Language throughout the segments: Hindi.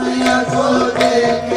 को दे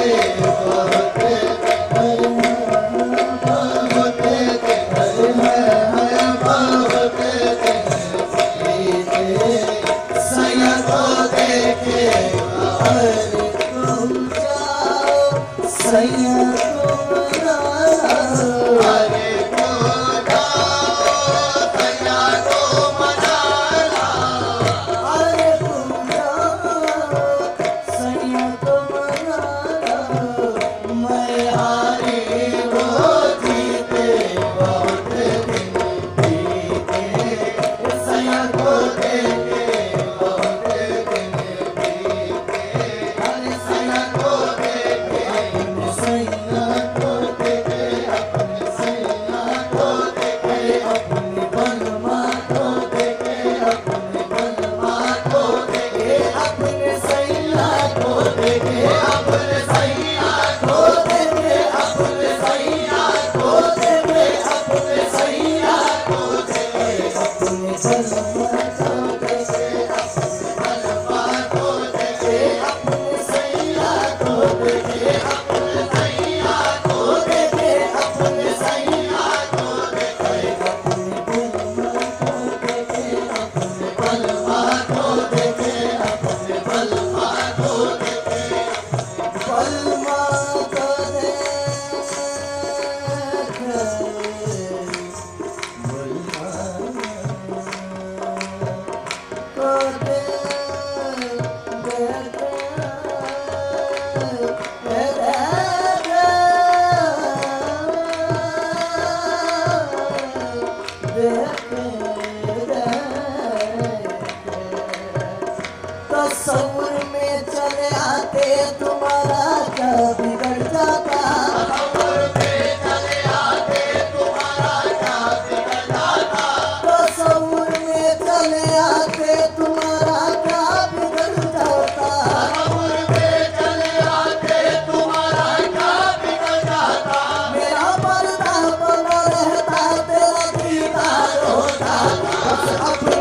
up, up, up.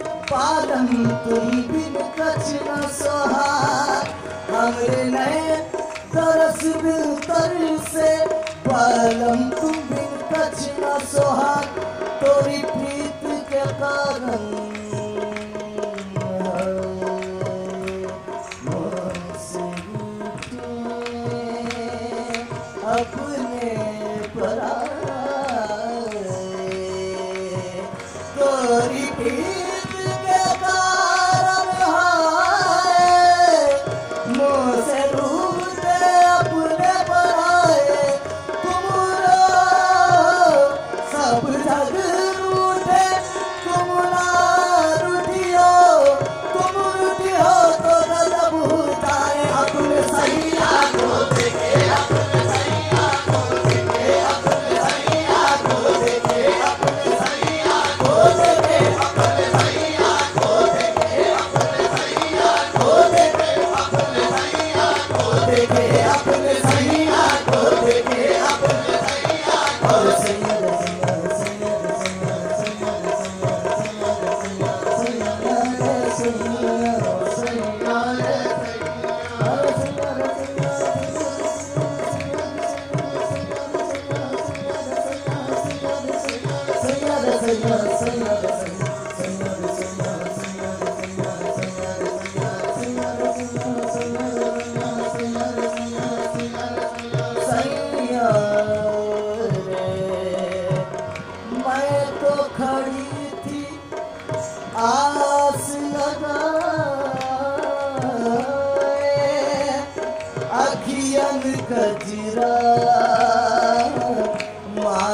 पालन तुम बिन कछ न सोहार। हमरे नए तरस बिल तर से पालम तुम बिन कछ न सोहा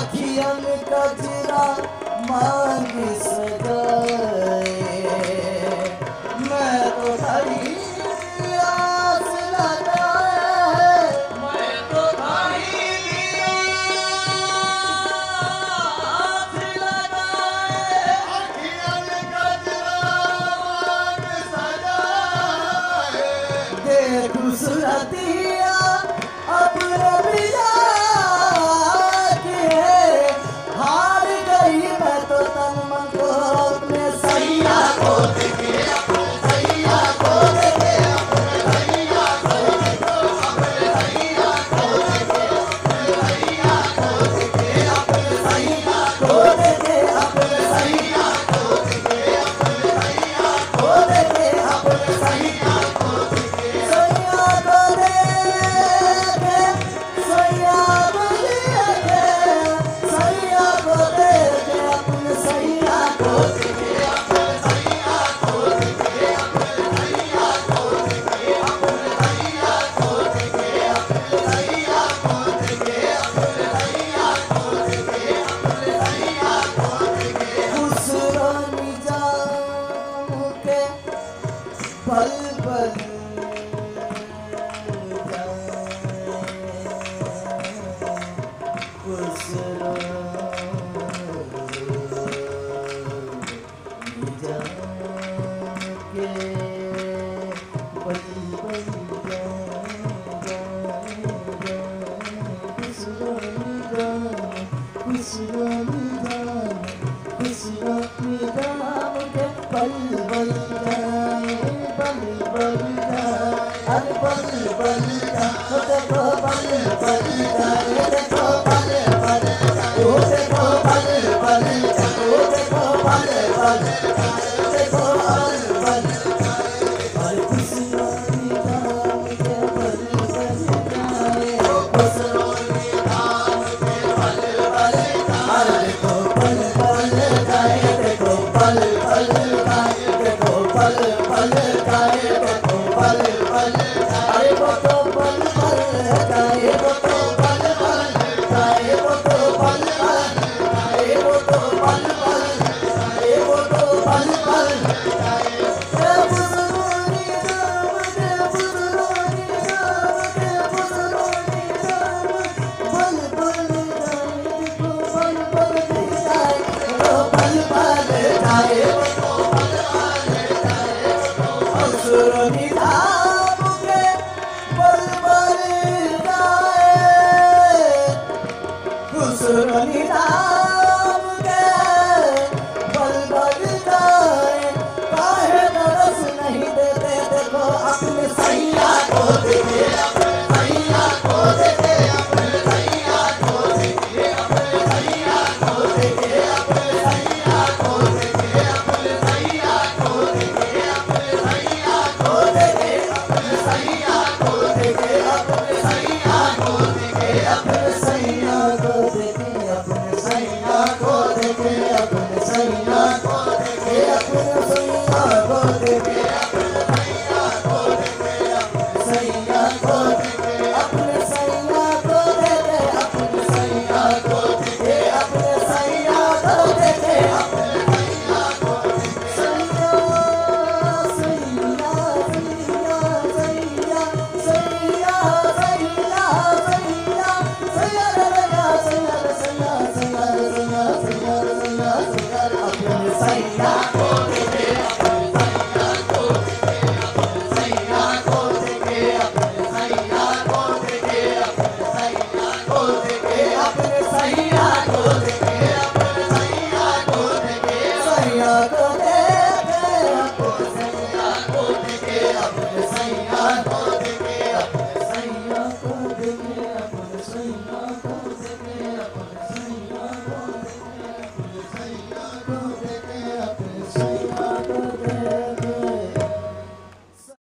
अखियन मांग मान bali bali ka ko ko bali bali